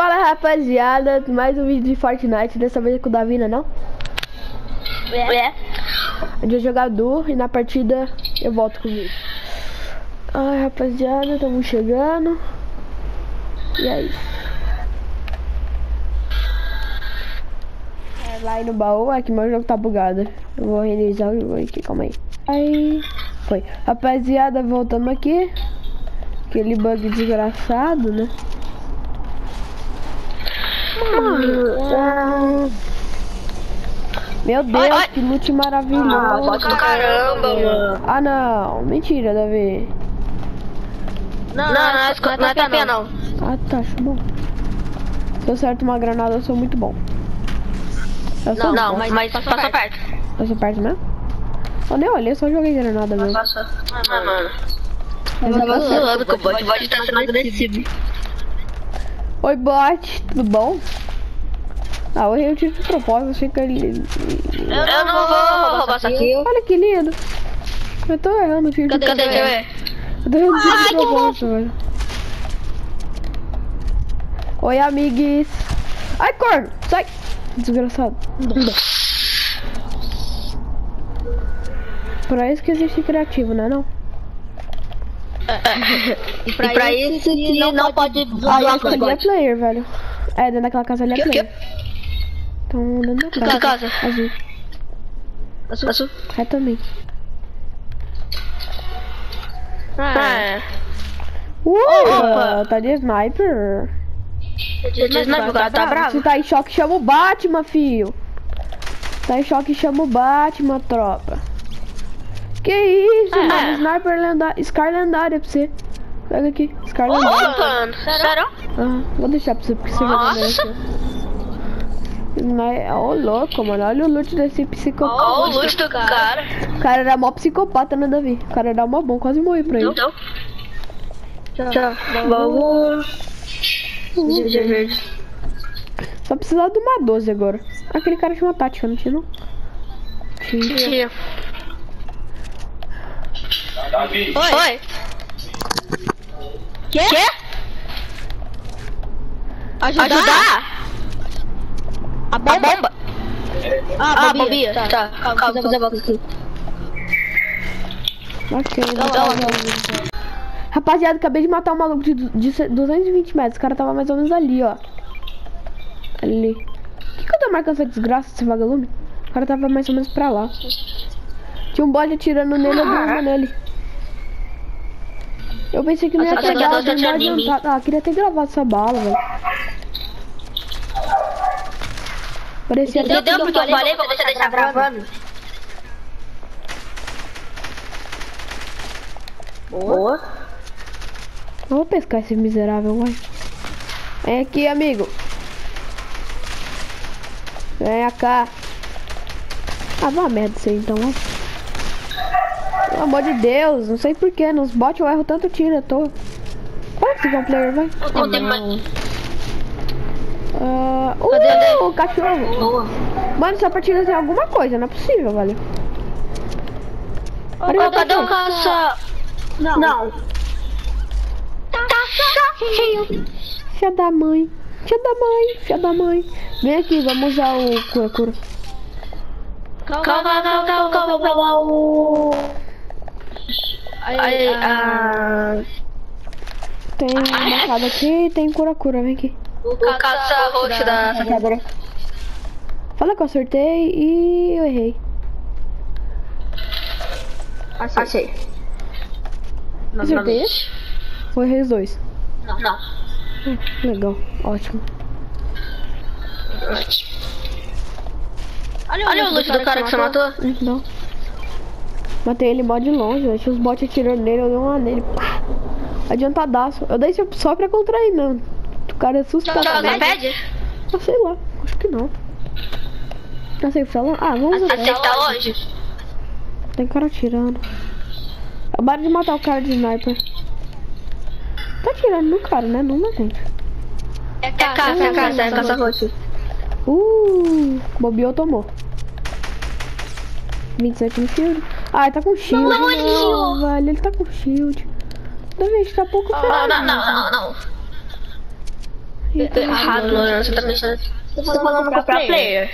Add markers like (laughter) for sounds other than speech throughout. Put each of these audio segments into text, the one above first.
Fala rapaziada, mais um vídeo de Fortnite, dessa vez com o Davi, né não? É. A gente vai jogar duo e na partida eu volto com o vídeo. Ai rapaziada, estamos chegando. E é isso. É, lá no baú, aqui meu jogo tá bugado. Eu vou reiniciar o jogo aqui, calma aí. Aí, foi. Rapaziada, voltamos aqui. Aquele bug desgraçado, né? Meu Deus, Ai, ai. que loot maravilhoso. Ah, bota do caramba, mano. Ah, não. Mentira, Davi. Não, não, não, é esco- não é tapinha não. Ah, tá, acho bom. Se eu acerto uma granada, eu sou muito bom. Eu sou Não, bom. mas, mas passa perto. Eu sou perto mesmo? Eu nem olhei, só joguei granada mesmo. Passa. Ah, mano. Mas eu vou- vacilando com o bot. O bot tá sendo agressivo. Oi, bot, tudo bom? Ah, eu o tiro de propósito, achei que ele... Eu não vou roubar isso aqui. Olha que lindo. Eu tô errando o tiro de Cadê, deixa eu. Eu tô errando o tiro Ai, de que propósito, velho. Oi, amigues. Ai, corno, sai. Desgraçado. Pra isso que existe criativo, né não? E pra isso que não pode Ah, usar acho que ali é player, velho. É, dentro daquela casa ali é player. Então, dentro da Que casa. casa? Azul. Passou? Retamente. Ah, Uh, Opa. tá de sniper. é. Não, o cara tá Se bravo. tá em choque, chama o Batman, fio. Tá em choque, chama o Batman, tropa. Que isso, É. mano? Sniper lendário. Scar lendária pra você. Pega aqui, Scar lendária. Opa, sério? Ah, vou deixar pra você, porque você vai Nossa. ver. Ô, oh, louco, mano. Olha o loot desse psicopata. Olha o luxo do cara. O cara era mó psicopata, né, Davi? O cara era mó bom, quase morri pra ele. Então. Tchau. Vamos. Veja verde. Só precisava de uma 12 agora. Aquele cara tinha uma tática, não tinha não? Tinha. Tia. Oi. Quê? Quê? Ajudar? A bomba? Ah, a bombinha. Tá, calma, vou fazer a volta aqui. Ok, Então, então, Rapaziada, acabei de matar um maluco de, du- de 220 metros. O cara tava mais ou menos ali, ó. Ali. Por que, que eu tô marcando essa desgraça, esse vagalume? O cara tava mais ou menos pra lá. Tinha um bode atirando nele, eu dei uma nele. Eu pensei que não ia pegar, aqui é eu. Ah, queria ter gravado essa bala, velho. Parecia até... Entendeu porque eu falei pra você deixar gravando? Boa. Eu vou pescar esse miserável, vai. Vem aqui, amigo. Vem cá. Ah, vá merda isso aí então, vai. Pelo amor de Deus, não sei porquê. Nos bots eu erro tanto tiro à toa. Qual que é o player, vai? Não mais. Ah, Cadê, uh, o cachorro. Boa. Mano, essa partida tem alguma coisa, não é possível, velho. Ô, cadê o caça? Não. Não. Tá cheio. Filha da mãe. Filha da mãe, filha da mãe. Vem aqui, vamos usar o cura cura. Calma, calma, calma, calma, calma, calma. Aí, ah... Tem uma machado aqui e tem cura cura, vem aqui. O caça roxo da saqueadora. Fala que eu acertei e eu errei. Achei. Acertei esse? Ou errei os dois? Não. Não. Hum, legal, ótimo. Olha o loot do cara que você matou. Não. Matei ele mó de longe, eu achei os bots atirando nele, eu dei uma nele. Pá! Adiantadaço. Eu dei só pra contrair mesmo. O cara é assustado. Joga pede? Ah, sei lá, acho que não. Não sei o que falar. Ah, vamos usar. Você tá longe? Tem cara atirando. Acabaram de matar o cara de sniper. Tá atirando no cara, né? Não na gente. É caça, é caça, é caça roxo. Uh, bobeou, tomou. 27 no shield. Ah, ele tá com shield. Não, ele Não, desviou. velho, ele tá com shield. Gente tá pouco Não, ferrado. não, não, não, não. Errado, não, você tá mexendo. Você tá falando pra player.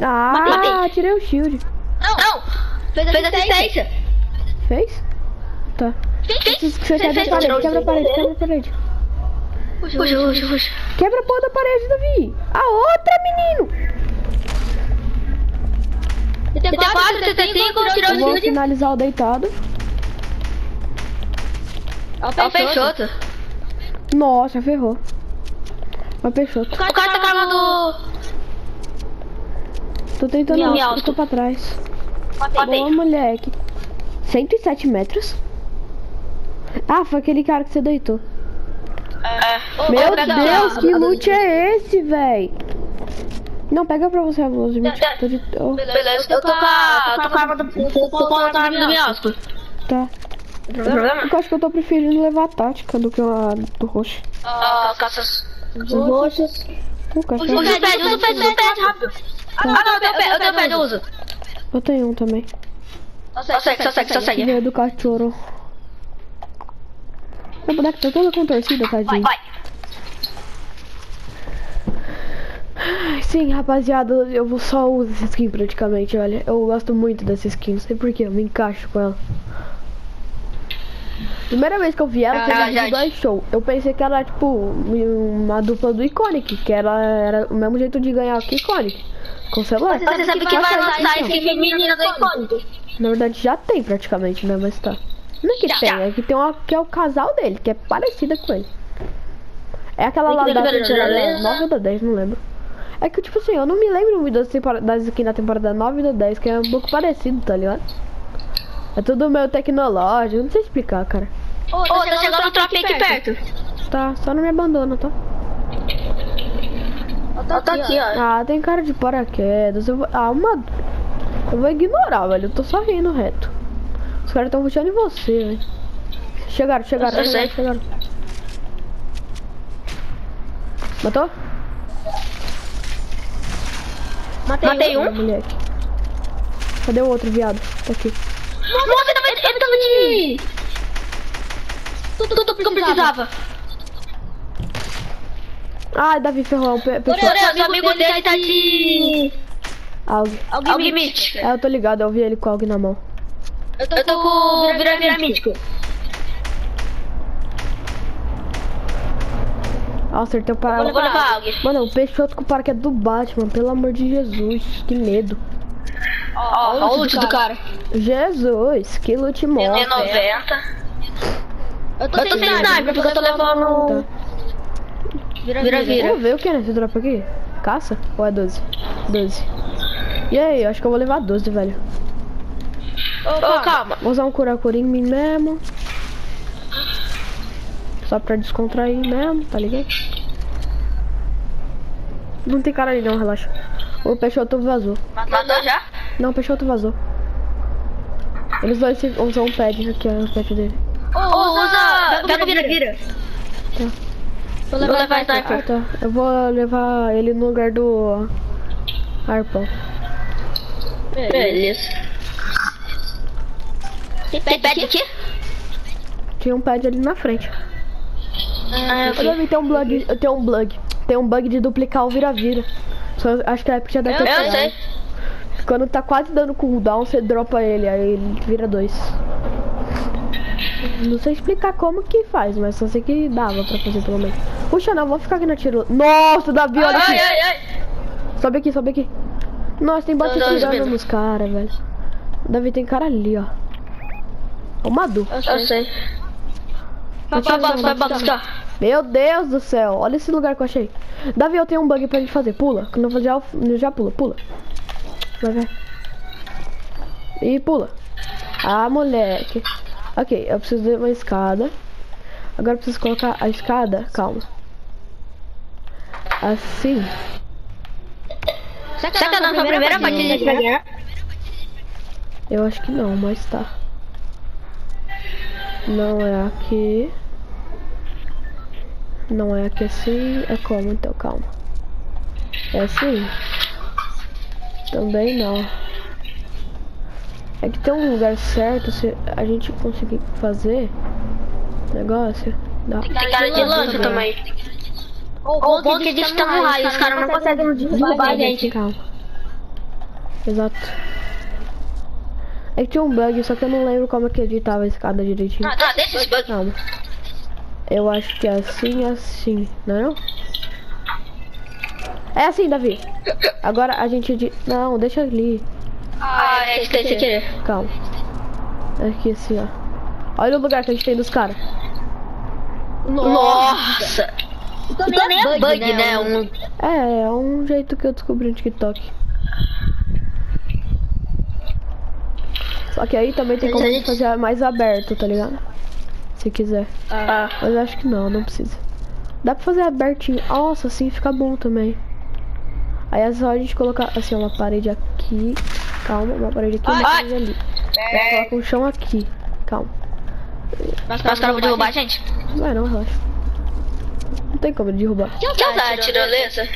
Ah, tirei o shield. Não, não. Fez assistência. Fez? Tá. Fez? Você quebra a parede, quebra a parede, quebra a parede. Puxa, puxa, puxa, puxa. Quebra a porra da parede, Davi. A outra, menino. TT4, TT5, tirou Eu vou o shield. finalizar o deitado. Ó, o Peixoto. Nossa, ferrou. Mas Peixoto. O cara tá cavando... Tô tentando, Minha eu alto. tô pra trás. Boa, moleque. 107 metros? Ah, foi aquele cara que você deitou. É. Meu Deus, que loot é esse, véi? Não, pega pra você a me Tá, tô de... oh, Beleza, eu tô com a... Tô com a arma do... Tô com a arma do Miasco. tá. Problema? Eu acho que eu tô preferindo levar a tática do que a do roxo. Ah, caças... roxos. O cachorro. Usa o pad, usa o pad, usa o pad, rápido. Ah, não, eu tenho eu tenho pad, eu uso. Eu tenho um também. Só segue, só segue, só segue. Veio do cachorro. Meu boneco tá toda contorcida, tadinho. Vai. Sim, rapaziada, eu vou só usar essa skin praticamente, olha. Eu gosto muito dessa skin, não sei porquê, eu me encaixo com ela. Primeira vez que eu vi ela foi Ah, no já- vídeo do iShow. Eu pensei que era tipo uma dupla do Iconic, que era, era o mesmo jeito de ganhar que Iconic. Com celular. Você sabe que vai lançar skin feminina do Icônico. Na verdade já tem praticamente, né? Mas tá. Não é que Já, tem, já. é que tem uma que é o casal dele, que é parecida com ele. É aquela lá que da ver a temporada natureza. 9 ou da 10, não lembro. É que, tipo assim, eu não me lembro muito das, tempora- das skins da temporada 9 e da 10, que é um pouco parecido, tá ligado? É tudo meio tecnológico, não sei explicar, cara. Ô, tá chegando o tropa aqui perto. Tá, só não me abandona, tá? Ó, tá aqui, ó. Ah, tem cara de paraquedas. Eu vou... Ah, uma. Eu vou ignorar, velho. Eu tô só rindo reto. Os caras tão puxando em você, velho. Chegaram, chegaram, Eu chegaram, chegaram. Matou? Matei Ah, um. moleque. Cadê o outro viado? Tá aqui. Nossa, ele tava, ele tava de... Tudo, tudo que eu precisava. Ah, Davi ferrou. Pessoal. exemplo, o amigo dele tá de... Algo. Algimite. É, eu tô ligado, eu vi ele com algo na mão. Eu tô com o Vira Vira Mítico. Ah, acertei o Eu para. vou levar. Mano, o peixoto com o paraquedas do Batman, pelo amor de Jesus, que medo. Ó, ó o loot do cara. Jesus, que loot morto. Tem 90. Eu tô sem sniper porque eu tô levando... Vira Vira. Vamos ver o que é nesse drop aqui? Caça? Ou é 12? 12. E aí, acho que eu vou levar 12, velho. Ô, calma. Vou usar um curacuri em mim mesmo. Só pra descontrair mesmo, tá ligado? Não tem cara ali não, relaxa. O Peixoto vazou. Matou já? Não, o Peixoto vazou. Eles dois se- usam um pad aqui, ó, o pad dele. Ô, usa... Pega o Vira Vira. Tá. Vou levar Ah, sniper. tá. Eu vou levar ele no lugar do arpão. Beleza. Tem pad aqui? Tinha um pad ali na frente. Ah, Eu deve ter um bug, eu tenho um bug. Tem um bug de duplicar o vira-vira. Só acho que a Epic já deve ter Eu sei. Quando tá quase dando cooldown, você dropa ele, aí ele vira dois. Não sei explicar como que faz, mas só sei que dava pra fazer pelo menos. Puxa, não, vou ficar aqui na tiro. Nossa, Davi, olha aqui. Ai, ai, ai. Sobe aqui, sobe aqui. Nossa, tem bot tirando nos caras, velho. Davi tem cara ali, ó. O Madu. Eu sei. Vai, vai, vai, vai, vai buscar. Meu Deus do céu, olha esse lugar que eu achei. Davi, eu tenho um bug pra gente fazer. Pula. Quando eu eu já pula, pula. Vai, vai. E pula. Ah, moleque. Ok, eu preciso de uma escada. Agora eu preciso colocar a escada. Calma. Assim. Será que a nossa primeira partida de ganhar? Eu acho que não, mas tá. Não é aqui. Não é aqui assim. É como então? Calma. É assim? Também não. É que tem um lugar certo se a gente conseguir fazer. negócio. Dá. Tem cara de lança também. O bom é que a gente tá no raio, os caras não conseguem derrubar a gente. Calma. Exato. É que tinha um bug, só que eu não lembro como é que editava a escada direitinho. Ah, tá, deixa esse bug. Calma. Eu acho que é assim, assim, não é não? É assim, Davi. Agora a gente... Não, deixa ali. Ah, é, esqueci querer. Calma. É Aqui assim, ó. Olha o lugar que a gente tem dos caras. Nossa! Também é bug, né? Um... É, é um jeito que eu descobri no TikTok. Só que aí também tem como Gente. fazer mais aberto, tá ligado? Se quiser. Ah. Mas eu acho que não, não precisa. Dá pra fazer abertinho. Nossa, assim fica bom também. Aí é só a gente colocar assim, uma parede aqui. Calma, uma parede aqui uma parede ali. Aí coloca um chão aqui. Calma. Mas os caras vão derrubar a gente? Não vai não, relaxa. Não tem como derrubar. Quem usar a tirolesa?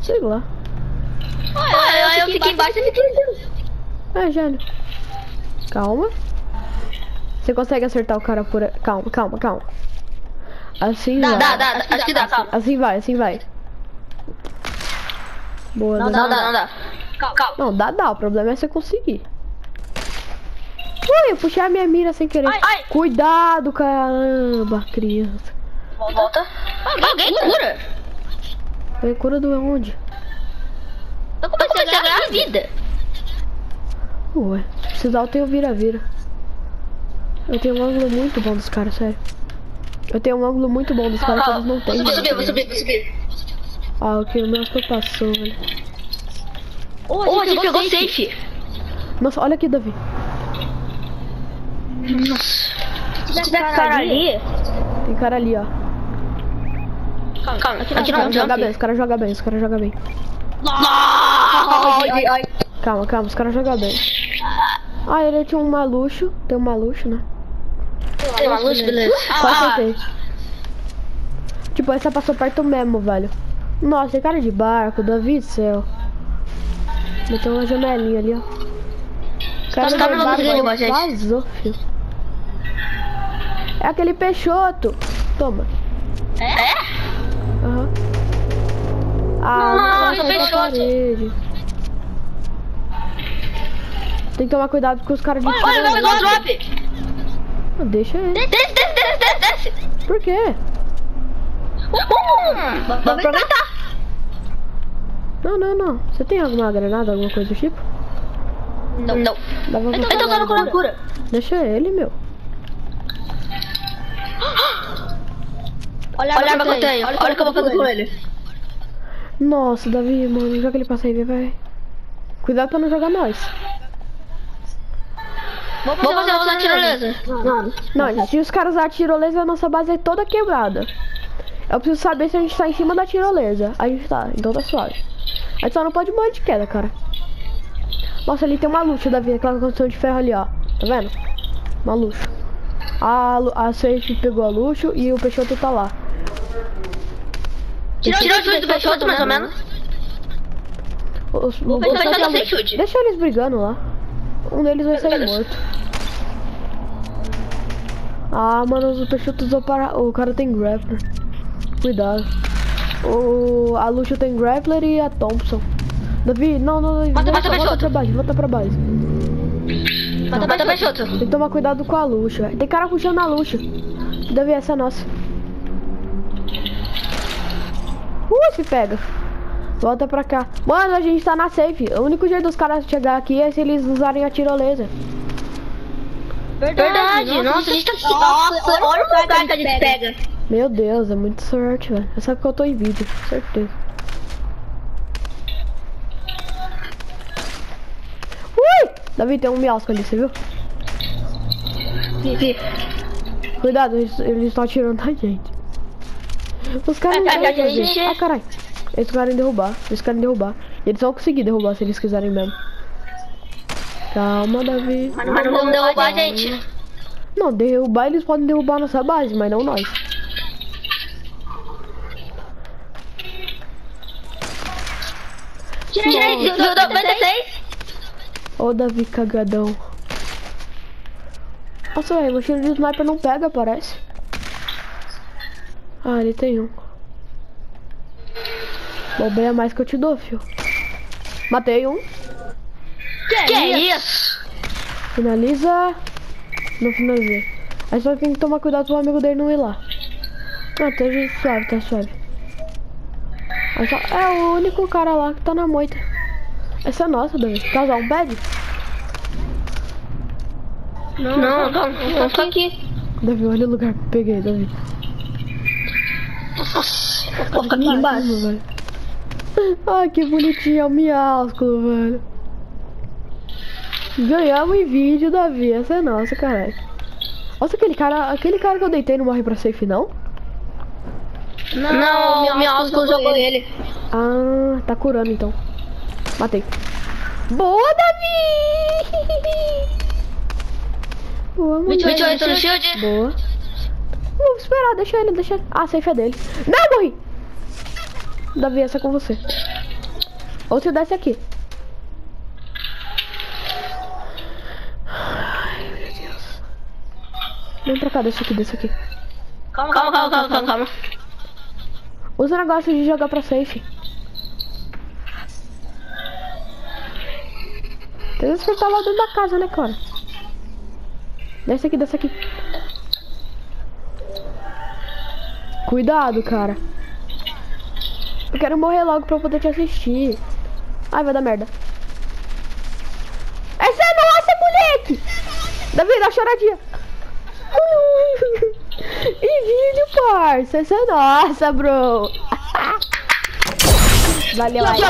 Sei lá. Ah, eu fiquei embaixo e fiquei É, gênio. Calma. Você consegue acertar o cara por... Calma, calma, calma. Assim Dá, vai. dá, dá, acho que dá, calma. Assim vai, assim vai. Boa, Não né? dá, não dá, não dá. Calma, calma. Não, dá, dá. O problema é você conseguir. Ui, eu puxei a minha mira sem querer. Ai, ai. Cuidado, caramba, criança. Volta. Alguém cura. Vem cura do onde? Eu comecei a ganhar a vida. Ué, se precisar eu tenho vira-vira. Eu tenho um ângulo muito bom dos caras, sério. Eu tenho um ângulo muito bom dos caras que eles não têm. Vou subir, vou subir, vou subir. Ah, ok, o meu acho que passou, velho. Oh, a gente pegou safe. Nossa, olha aqui, Davi. Nossa. Se tiver cara ali... Tem cara ali, ó. Calma, aqui Não, não, joga bem, os caras jogam bem, os caras jogam bem. Calma, calma, os caras jogam bem. Ah, ele tinha um maluxo. Tem um maluxo, né? Tem uma luz, beleza. Ah, acertei. Tipo, essa passou perto mesmo, velho. Nossa, tem cara de barco, Davi do céu. Meteu uma janelinha ali, ó. Cara tá barco gente. vazou, filho. É aquele peixoto. Toma. é? Aham. Ah, Nossa, não, peixoto. parede. Tem que tomar cuidado com os caras de Olha, tiro. não pegou o drop. Ah, Deixa ele. Desce, desce, desce, desce, desce. Por quê? Hum, vamos aproveitar. Não, não, não. Você tem alguma granada, alguma coisa do tipo? Não, não. Pra Eu tô usando cura agora. cura. Deixa ele, meu. Olha a arma que eu tenho. Olha o que eu vou fazer com ele. Nossa, Davi, mano, joga ele pra sair, vai. Cuidado pra não jogar nós. Vou fazer uma tirolesa. Não. Não, se os caras usar a tirolesa, a nossa base é toda quebrada. Eu preciso saber se a gente tá em cima da tirolesa. A gente tá, então tá suave. A gente só não pode morrer de queda, cara. Nossa, ali tem uma luxa, Davi, aquela construção de ferro ali, ó. Tá vendo? Uma luxa. A, a safe pegou a luxo e o Peixoto tá lá. Tirou o chute do Peixoto, mais ou menos. Os, O Peixoto tá sem chute. Deixa eles brigando lá. Um deles vai sair morto. Ah, mano, o Peixoto usou para... O cara tem grappler. Cuidado. O... A Luxo tem grappler e a Thompson. Davi, não, não, não. Mata, volta, mata, volta Peixoto. pra base, volta pra base. Mata, mata Peixoto. Tem que tomar cuidado com a velho. Tem cara puxando a Luxo. Davi, essa é nossa. Uh, se pega. Volta pra cá. Mano, a gente tá na safe. O único jeito dos caras chegar aqui é se eles usarem a tirolesa. Verdade. Nossa, a gente tá aqui. Nossa, olha o lugar que a gente pega. Meu Deus, é muita sorte, velho. Você sabe que eu tô em vídeo, certeza. Ui! Davi, tem um miasco ali, você viu? Vi. Cuidado, eles eles estão atirando na gente. Os caras não É, querem a fazer. gente- Ah, caralho. Eles querem derrubar, eles querem derrubar. E eles vão conseguir derrubar se eles quiserem mesmo. Calma, Davi. Mas não vamos derrubar a gente. Não, derrubar eles podem derrubar a nossa base, mas não nós. 96. Ô, Davi cagadão. Nossa, velho, tiro de sniper não pega, parece. Ah, ele tem um. Bobeia mais que eu te dou, fio. Matei um. Que, que é isso? Finaliza. Não finalizei. Aí só tem que tomar cuidado pro amigo dele não ir lá. Ah, tá suave, tá suave. Só... É o único cara lá que tá na moita. Essa é nossa, Davi. Quer usar um pad? Não, não, não, não, tô aqui. Davi, olha o lugar que eu peguei, Davi. Vou ficar aqui embaixo. Velho. (laughs) Ai, que bonitinho, é o miásculo, velho. Ganhamos em vídeo, Davi. Essa é nossa, caralho. Nossa, aquele cara, aquele cara que eu deitei não morre pra safe, não? Não, não o miásculo jogou ele. ele. Ah, tá curando então. Matei. Boa, Davi! (laughs) Boa, 28 no shield. Boa. Vou esperar, deixa ele, deixa ele. Ah, safe é dele. Não, morri! Davi, essa é com você. Ou se desce aqui. Ai, meu Deus. Vem pra cá, desce aqui, desce aqui. Calma, calma, calma, calma, calma. calma. Usa o negócio de jogar pra safe. Tem que acertar lá dentro da casa, né, cara? Desce aqui, desce aqui. Cuidado, cara. Eu quero morrer logo pra eu poder te assistir. Ai, vai dar merda. Essa é nossa, moleque! Davi, dá choradinha. (laughs) e vídeo, parça. Essa é nossa, bro. (laughs) Valeu, aí.